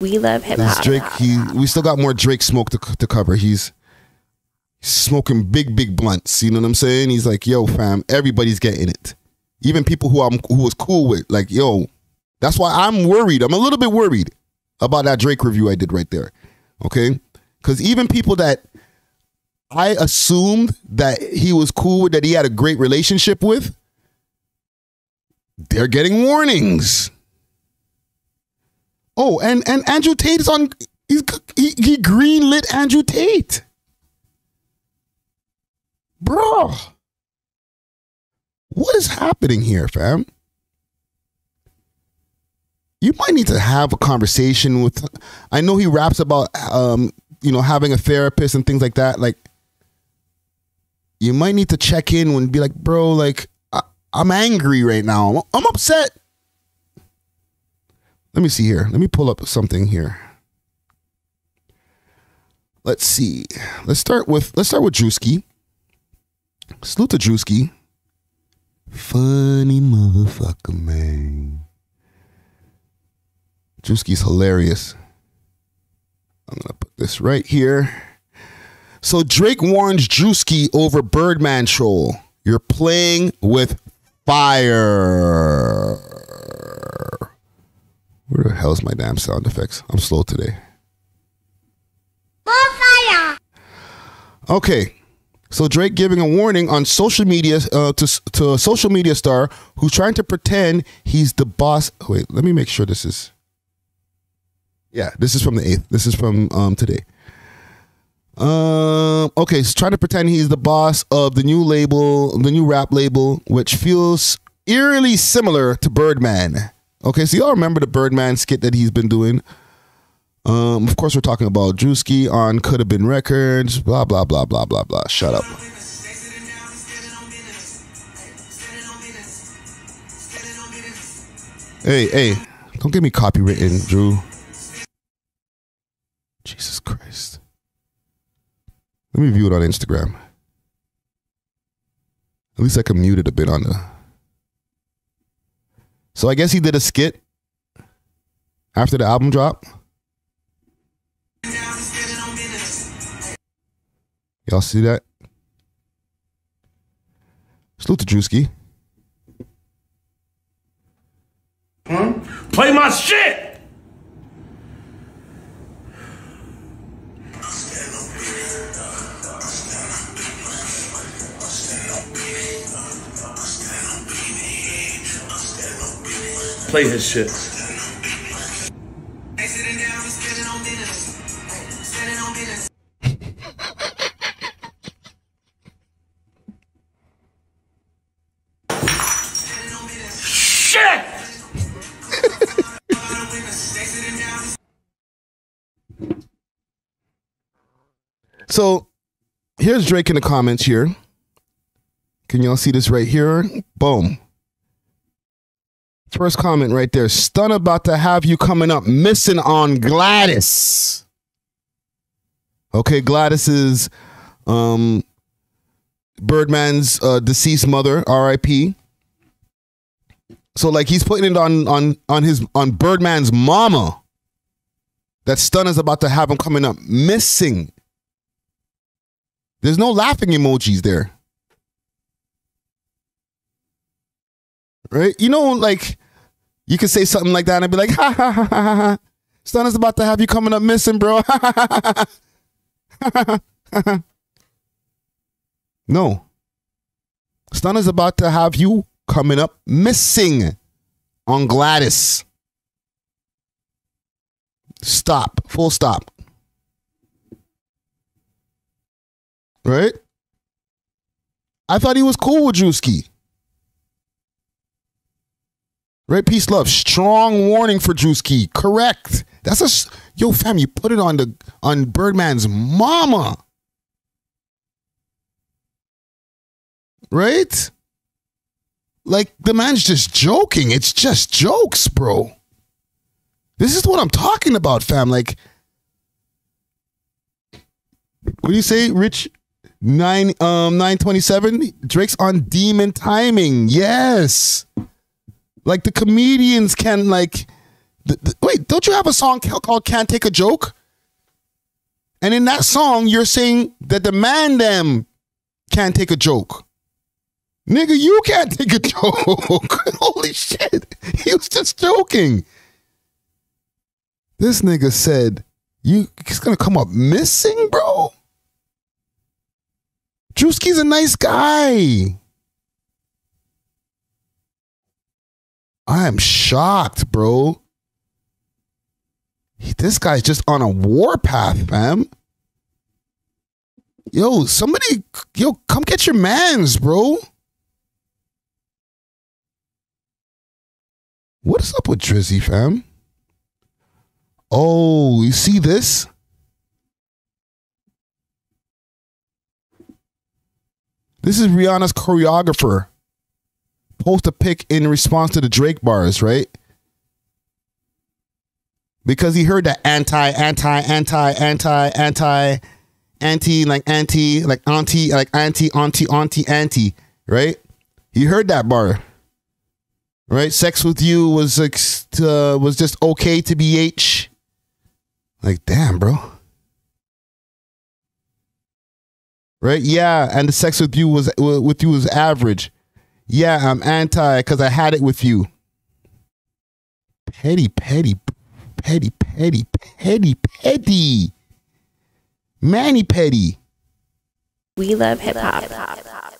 We love hip hop. Drake. He we still got more Drake smoke to, to cover. He's smoking big, big blunts. You know what I'm saying? He's like, yo, fam, everybody's getting it. Even people who I'm who was cool with, like, yo, that's why I'm worried. I'm a little bit worried about that Drake review I did right there. Okay? Because even people that I assumed that he was cool with, that he had a great relationship with, they're getting warnings. Oh, and and Andrew Tate is on. He's he, he greenlit Andrew Tate, bro. What is happening here, fam? You might need to have a conversation with. I know he raps about, um, you know, having a therapist and things like that. Like, you might need to check in and be like, bro, like, I, I'm angry right now. I'm upset. Let me see here. Let me pull up something here. Let's see. Let's start with let's start with Druski. Salute to Druski. Funny motherfucker, man. Druski's hilarious. I'm gonna put this right here. So Drake warns Druski over Birdman troll. You're playing with fire. Where the hell's my damn sound effects? I'm slow today. Okay. So Drake giving a warning on social media uh, to to a social media star who's trying to pretend he's the boss. Wait, let me make sure this is. Yeah, this is from the eighth. This is from um today. Um. Okay, he's trying to pretend he's the boss of the new label, the new rap label, which feels eerily similar to Birdman. Okay, so y'all remember the Birdman skit that he's been doing? Um, of course, we're talking about Druski on Could Have Been Records, blah, blah, blah, blah, blah, blah. Shut up. Hey, hey, don't get me copywritten, Drew. Jesus Christ. Let me view it on Instagram. At least I can mute it a bit on the. So I guess he did a skit after the album drop. Y'all see that? Salute to Druski. Play my shit! Play his shit. So here's Drake in the comments here. Can y'all see this right here? Boom. First comment right there. Stun about to have you coming up missing on Gladys. Okay, Gladys is um Birdman's uh, deceased mother, R.I.P. So like he's putting it on on on his on Birdman's mama. That Stun is about to have him coming up missing. There's no laughing emojis there. Right? You know, like you could say something like that and be like, ha ha ha ha ha. Stun is about to have you coming up missing, bro. no. Stun is about to have you coming up missing on Gladys. Stop. Full stop. Right? I thought he was cool with Druski. Right? Peace, love. Strong warning for Druski. Correct. That's a yo fam. You put it on the on Birdman's mama. Right? Like the man's just joking. It's just jokes, bro. This is what I'm talking about, fam. Like, what do you say, Rich? Nine um nine twenty seven. Drake's on demon timing. Yes. Like the comedians can like wait, don't you have a song ca- called "Can't Take a Joke"? And in that song, you're saying that the man them can't take a joke. Nigga, you can't take a joke. Holy shit. He was just joking. This nigga said, you he's gonna come up missing, bro. Druski's a nice guy. I am shocked, bro. This guy's just on a warpath, fam. Yo, somebody, yo, come get your mans, bro. What is up with Drizzy, fam? Oh, you see this? This is Rihanna's choreographer. Post a pic in response to the Drake bars, right? Because he heard that anti, anti, anti, anti, anti, anti, like anti, like auntie, like auntie, auntie, auntie, auntie, right? He heard that bar, right? Sex with you was like uh, was just okay to be H. Like, damn, bro. Right? Yeah, and the sex with you was with you was average. Yeah, I'm anti because I had it with you. Petty, petty, petty, petty, petty, petty. Manny Petty. We love hip hop.